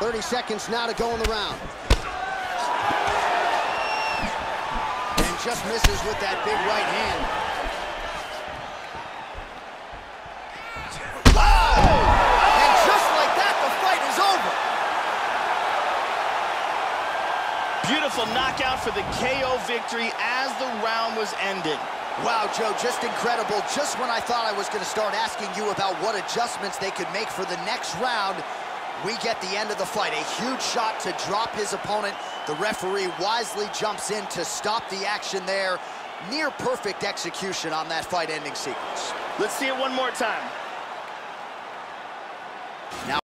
30 seconds now to go in the round. And just misses with that big right hand. Oh! And just like that, the fight is over. Beautiful knockout for the KO victory as the round was ended. Wow, Joe, just incredible. Just when I thought I was going to start asking you about what adjustments they could make for the next round, we get the end of the fight. A huge shot to drop his opponent. The referee wisely jumps in to stop the action there. Near perfect execution on that fight ending sequence. Let's see it one more time. Now